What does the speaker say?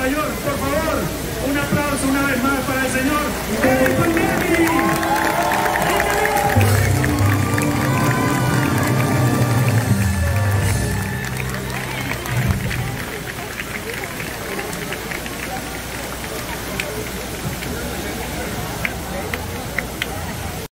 Nueva York, por favor. Un aplauso una vez más para el señor.